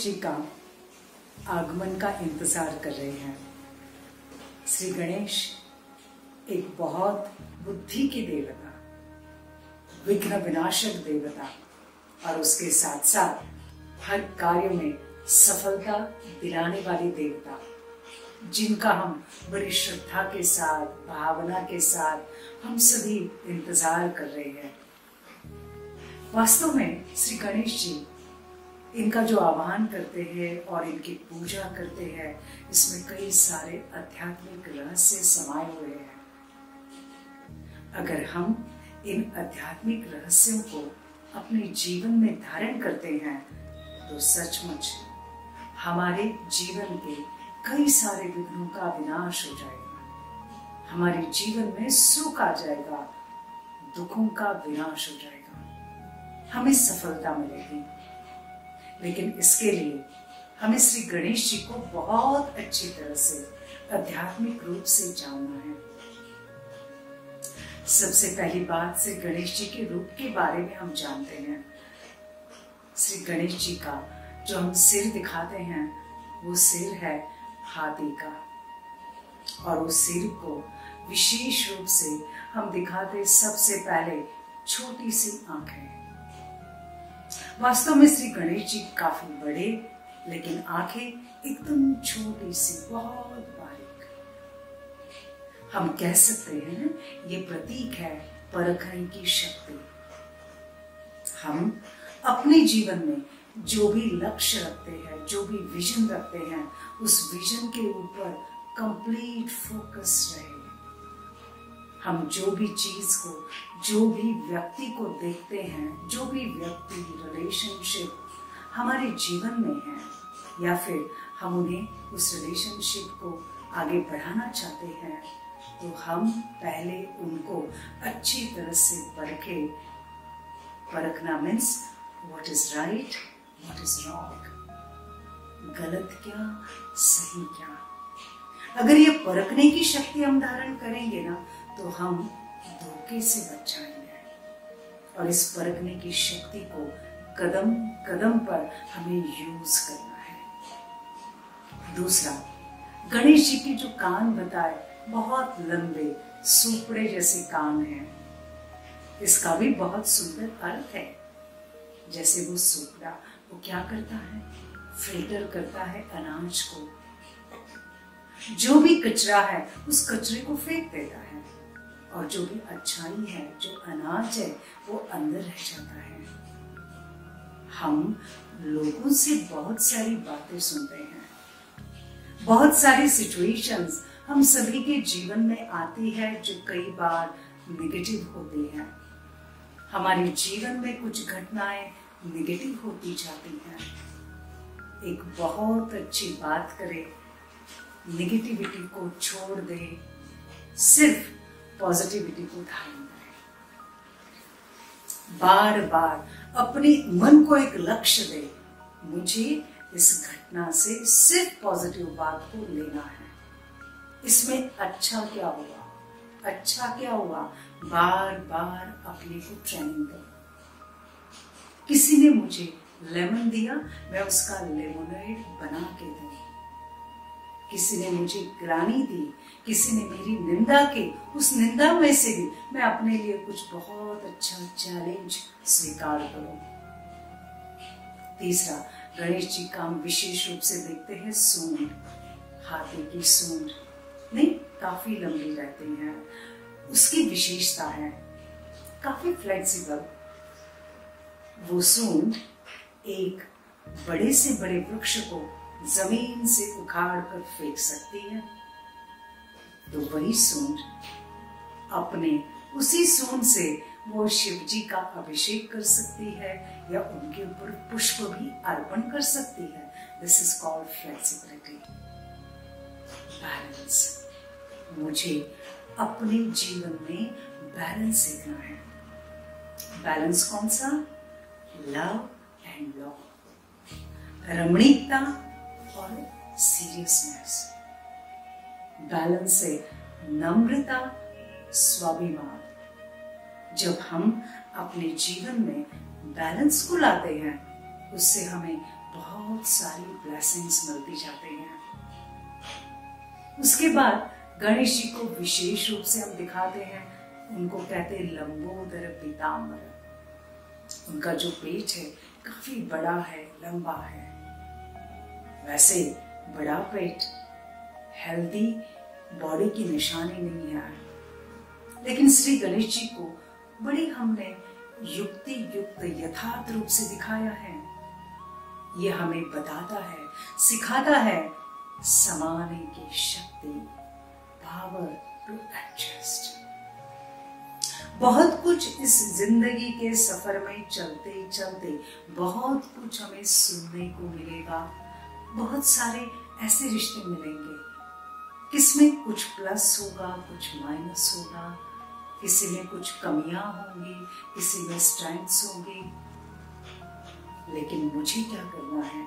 जी का आगमन का इंतज़ार कर रहे हैं। श्री गणेश एक बहुत बुद्धि की देवता, विघ्न विनाशक देवता और उसके साथ साथ हर कार्य में सफलता दिलाने वाली देवता, जिनका हम बड़ी श्रद्धा के साथ, भावना के साथ हम सभी इंतज़ार कर रहे हैं। वास्तव में श्री गणेश जी इनका जो आह्वान करते हैं और इनकी पूजा करते हैं, इसमें कई सारे आध्यात्मिक रहस्य समाये हुए हैं। अगर हम इन आध्यात्मिक रहस्यों को अपने जीवन में धारण करते हैं तो सचमुच हमारे जीवन के कई सारे विघ्नों का विनाश हो जाएगा। हमारे जीवन में सुख आ जाएगा, दुखों का विनाश हो जाएगा। हमें सफलता मिलेगी। लेकिन इसके लिए हमें श्री गणेश जी को बहुत अच्छी तरह से आध्यात्मिक रूप से जानना है। सबसे पहली बात श्री गणेश जी के रूप के बारे में हम जानते हैं। श्री गणेश जी का जो हम सिर दिखाते हैं, वो सिर है हाथी का। और उस सिर को विशेष रूप से हम दिखाते सबसे पहले छोटी सी आँखें। वास्तव में श्री गणेश जी काफ़ी बड़े, लेकिन आँखें एकदम छोटी सी, बहुत बारीक हम कह सकते हैं, ये प्रतीक है परखने की शक्ति। हम अपने जीवन में जो भी लक्ष्य रखते हैं, जो भी विजन रखते हैं, उस विजन के ऊपर कंप्लीट फोकस रहे। हम जो भी चीज़ को, जो भी व्यक्ति को देखते हैं, जो भी व्यक्ति रिलेशनशिप हमारे जीवन में है, या फिर हम उन्हें उस रिलेशनशिप को आगे बढ़ाना चाहते हैं तो हम पहले उनको अच्छी तरह से परखे। परखना means what is right what is wrong गलत क्या, सही क्या। अगर ये परखने की शक्ति हम धारण करेंगे ना तो हम धोखे से बच जाएँगे और इस परखने की शक्ति को कदम कदम पर हमें यूज़ करना है। दूसरा, गणेश जी के जो कान बताए, बहुत लंबे, सुपड़े जैसे कान हैं। इसका भी बहुत सुंदर अर्थ है। जैसे वो सुपड़ा, वो क्या करता है? फ़िल्टर करता है अनाज को। जो भी कचरा है, उस कचरे को फेंक देता है। और जो भी अच्छाई है, जो अनाज है, वो अंदर रह जाता है। हम लोगों से बहुत सारी बातें सुनते हैं। बहुत सारी सिचुएशंस हम सभी के जीवन में आती है, जो कई बार निगेटिव होती है। हमारे जीवन में कुछ घटनाएँ निगेटिव होती जाती हैं। एक बहुत अच्छी बात करे निगेटिविटी को छोड़ दे। सिर्फ़ पॉजिटिविटी को धारण करें बार बार अपने मन को एक लक्ष्य दे, मुझे इस घटना से सिर्फ़ पॉजिटिव बात को लेना है। इसमें अच्छा क्या हुआ? अच्छा क्या हुआ? बार बार अपने को ट्रेनिंग दो। किसी ने मुझे लेमन दिया, मैं उसका लेमोनेड बना के दूँ किसी ने मुझे ग्रानी दी, किसी ने मेरी निंदा की, उस निंदा में से भी मैं अपने लिए कुछ बहुत अच्छा चैलेंज स्वीकार करूँ। तीसरा, गणेश जी का हम विशेष रूप से देखते हैं सूंड, हाथी की सूंड। नहीं, काफ़ी लंबी रहती है। उसकी विशेषता है, काफ़ी फ्लेक्सिबल वो सूंड एक बड़े से बड़े वृक्ष को ज़मीन से उखाड़ कर फेंक सकती है। तो वही सूंड अपने उसी सूंड से वो शिव जी का अभिषेक कर सकती है या उनके ऊपर पुष्प भी अर्पण कर सकती है। This is called flexibility balance मुझे अपने जीवन में बैलेंस सीखना है। बैलेंस कौन सा? लव एंड लॉ रमणीकता और सीरियसनेस बैलेंस से नम्रता स्वाभिमान जब हम अपने जीवन में बैलेंस को लाते हैं, उससे हमें बहुत सारी ब्लेसिंग्स मिलती जाती हैं। उसके बाद गणेश जी को विशेष रूप से हम दिखाते हैं। उनको कहते हैं लंबोदर पीताम्बर। उनका जो पेट है, काफ़ी बड़ा है, लंबा है। वैसे बड़ा पेट हेल्दी बॉडी की निशानी नहीं है लेकिन श्री गणेश जी को बड़ी हमने युक्ति युक्त यथार्थ रूप से दिखाया है। ये हमें बताता है, सिखाता है समाने की शक्ति पावर टू एडजस्ट बहुत कुछ इस ज़िंदगी के सफ़र में चलते चलते बहुत कुछ हमें सुनने को मिलेगा। बहुत सारे ऐसे रिश्ते मिलेंगे। किसमें कुछ प्लस होगा, कुछ माइनस होगा, किसी में कुछ कमियाँ होंगी, किसी में स्ट्रेंथ्स होंगी। लेकिन मुझे क्या करना है?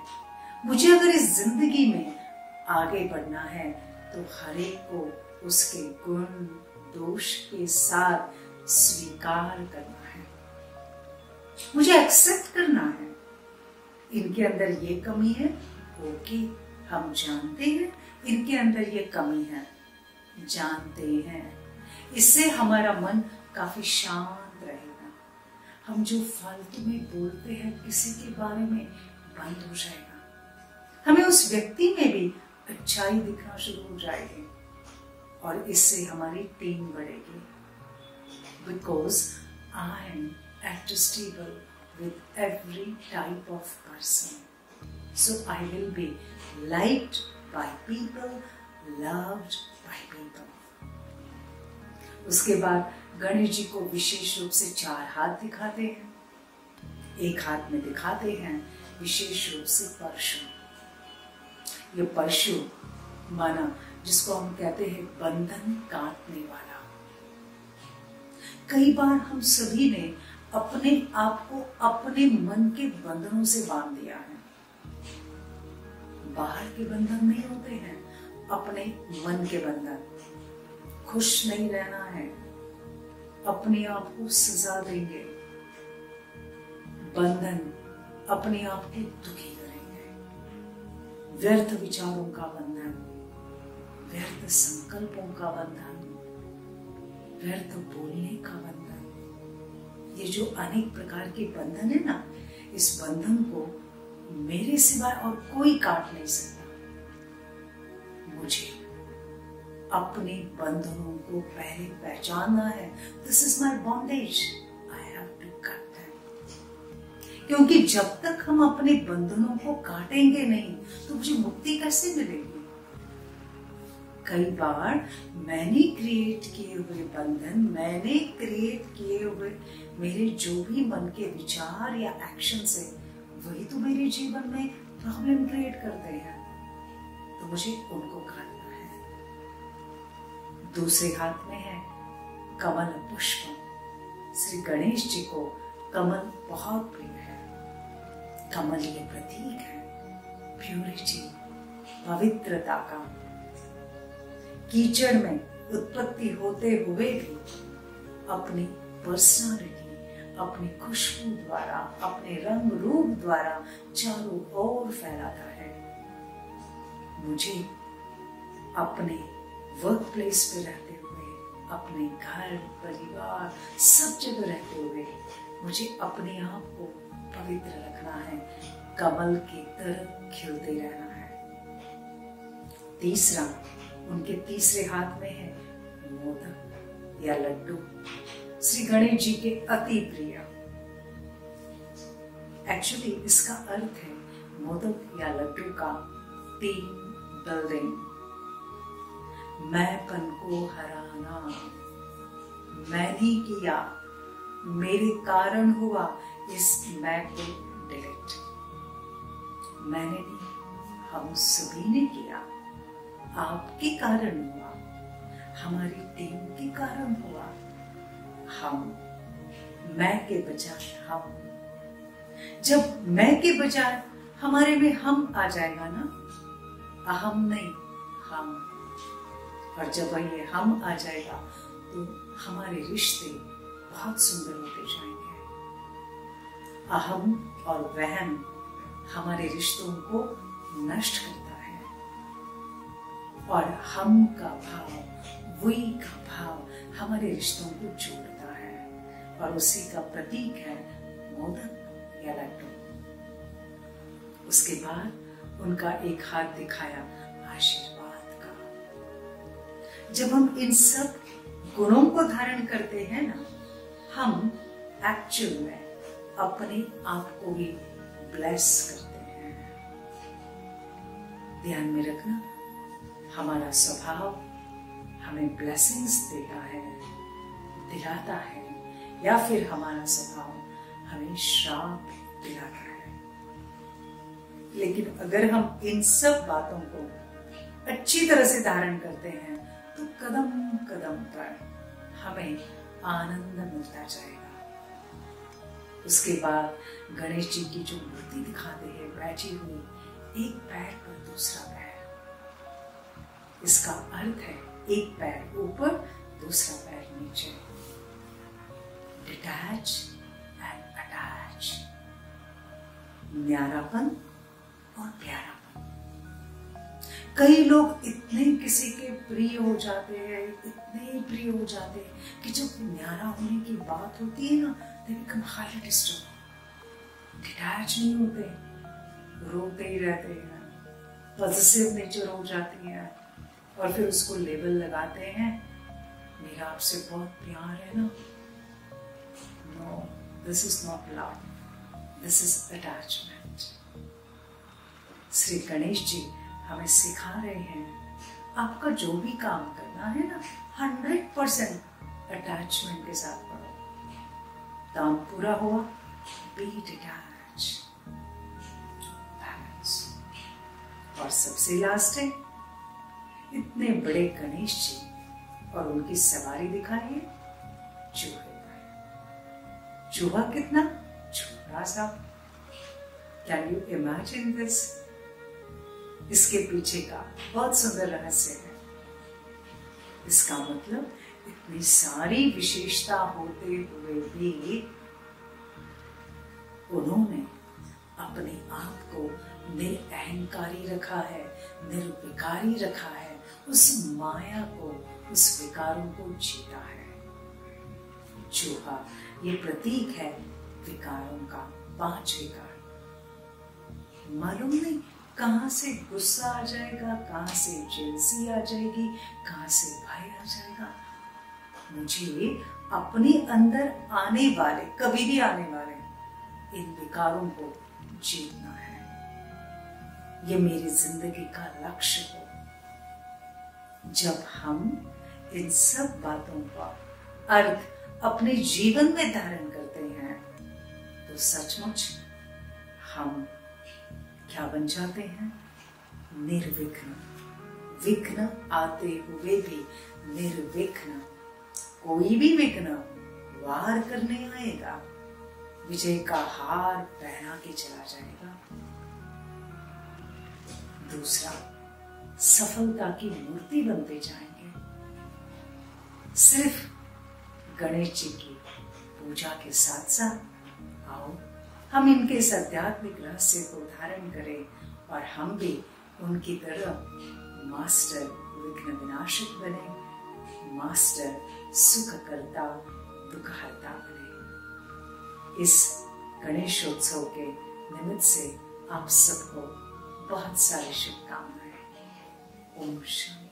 मुझे अगर इस ज़िंदगी में आगे बढ़ना है तो हर एक को उसके गुण, दोष के साथ स्वीकार करना है। मुझे एक्सेप्ट करना है। इनके अंदर ये कमी है ओके हम जानते हैं, इनके अंदर ये कमी है। जानते हैं। इससे हमारा मन काफ़ी शांत रहेगा। हम जो फालतू में बोलते हैं, किसी के बारे में बंद हो जाएगा। हमें उस व्यक्ति में भी अच्छाई दिखना शुरू हो जाएगी। और इससे हमारी टीम बढ़ेगी। Because I am adjustable with every type of person. So I will be liked by people, loved by people. उसके बाद गणेश जी को विशेष रूप से चार हाथ दिखाते हैं। एक हाथ में दिखाते हैं विशेष रूप से परशु। ये परशु माना जिसको हम कहते हैं बंधन काटने वाला। कई बार हम सभी ने अपने आप को अपने मन के बंधनों से बाँध दिया है। बाहर के बंधन नहीं होते हैं, अपने मन के बंधन। खुश नहीं रहना है, अपने आप को सजा देंगे। बंधन अपने आप को दुखी करेंगे। व्यर्थ विचारों का बंधन, व्यर्थ संकल्पों का बंधन, व्यर्थ बोलने का बंधन। ये जो अनेक प्रकार के बंधन है ना, इस बंधन को मेरे सिवाय और कोई काट नहीं सकता। मुझे अपने बंधनों को पहले पहचानना है। This is my bondage I क्योंकि जब तक हम अपने बंधनों को काटेंगे नहीं तो मुझे मुक्ति कैसे मिलेगी? कई बार मैंने क्रिएट किए हुए बंधन, मैंने क्रिएट किए हुए मेरे जो भी मन के विचार या एक्शन है वही तो मेरे जीवन में प्रॉब्लम क्रिएट करते हैं। तो मुझे उनको काटना है। दूसरे हाथ में है कमल पुष्प। श्री गणेश जी को कमल बहुत प्रिय है। कमल ये प्रतीक है। प्योरिटी पवित्रता का। कीचड़ में उत्पत्ति होते हुए भी अपनी पर्सनालिटी अपनी खुशबू द्वारा, अपने रंग रूप द्वारा चारों ओर फैलाता है। मुझे अपने वर्क प्लेस पे रहते हुए, अपने घर, परिवार, सब जगह रहते हुए मुझे अपने आप को पवित्र रखना है, कमल की तरह खिलते रहना है। तीसरा, उनके तीसरे हाथ में है मोदक या लड्डू। श्री गणेश जी के अति प्रिय। एक्चुअली इसका अर्थ है मोदक या लड्डू का टीम बिल्डिंग मैंपन को हराना मैंने किया, मेरे कारण हुआ इस मैं को डिलीट। मैंने नहीं हम सभी ने किया, आपके कारण हुआ, हमारी टीम के कारण हुआ हम, मैं के बजाय हम। जब मैं के बजाय हमारे में हम आ जाएगा ना, अहम नहीं, हम। और जब ये हम आ जाएगा तो हमारे रिश्ते बहुत सुंदर होते जाएँगे। अहम और वहम हमारे रिश्तों को नष्ट करता है। और हम का भाव, वही का भाव हमारे रिश्तों को जोड़ता और उसी का प्रतीक है मोदक या लड्डू। उसके बाद उनका एक हाथ दिखाया आशीर्वाद का। जब हम इन सब गुणों को धारण करते हैं ना, हम एक्चुअल में अपने आप को भी ब्लेस करते हैं। ध्यान में रखना, हमारा स्वभाव हमें ब्लेसिंग्स देता है, दिलाता है। या फिर हमारा स्वभाव हमें श्राप दिलाता है। लेकिन अगर हम इन सब बातों को अच्छी तरह से धारण करते हैं तो कदम कदम पर हमें आनंद मिलता जाएगा। उसके बाद गणेश जी की जो मूर्ति दिखाते हैं, बैठी हुई, एक पैर पर दूसरा पैर। इसका अर्थ है, एक पैर ऊपर, दूसरा पैर नीचे। डिटैच एंड अटैच न्यारापन और प्यारापन। कई लोग इतने किसी के प्रिय हो जाते हैं, इतने प्रिय हो जाते हैं कि जब न्यारा होने की बात होती है ना they become highly disturbed. Detach नहीं होते, रोते ही रहते हैं पॉजिटिव नेचर हो जाती है, और फिर उसको लेबल लगाते हैं। मेरा आपसे बहुत प्यार है ना। No this is not love this is attachment Shri Ganesh ji हमें सिखा रहे हैं, आपका जो भी काम करना है ना हंड्रेड परसेंट अटैचमेंट के साथ करो। काम पूरा हुआ बी डिटैच और सबसे लास्ट है, इतने बड़े गणेश जी और उनकी सवारी दिखाइए चूहे चूहा कितना छोटा सा। कैन यू इमेजिन दिस इसके पीछे का बहुत सुंदर रहस्य है। इसका मतलब इतनी सारी विशेषता होते हुए भी उन्होंने अपने आप को निरअहकारी रखा है निर्विकारी रखा है, उस माया को, उस विकारों को जीता है। चूहा ये प्रतीक है विकारों का, पाँच विकार। मालूम नहीं कहाँ से गुस्सा आ जाएगा, कहाँ से जेलसी आ जाएगी, कहाँ से भय आ जाएगा। मुझे अपने अंदर आने वाले, कभी भी आने वाले, इन विकारों को जीतना है। ये मेरी ज़िंदगी का लक्ष्य हो। जब हम इन सब बातों का अर्थ अपने जीवन में धारण करते हैं तो सचमुच हम क्या बन जाते हैं? निर्विघ्न। विघ्न आते हुए भी निर्विघ्न। कोई भी विघ्न वार करने आएगा, विजय का हार पहना के चला जाएगा। दूसरा, सफलता की मूर्ति बनते जाएँगे। सिर्फ़ गणेश जी की पूजा के साथ साथ आओ। हम इनके इस आध्यात्मिक रहस्य को धारण करें और हम भी उनकी तरह मास्टर विघ्न विनाशक बने, मास्टर सुख करता दुख हरता बने। इस गणेशोत्सव के निमित्त से आप सबको बहुत सारी शुभकामनाएँ। ओम शांति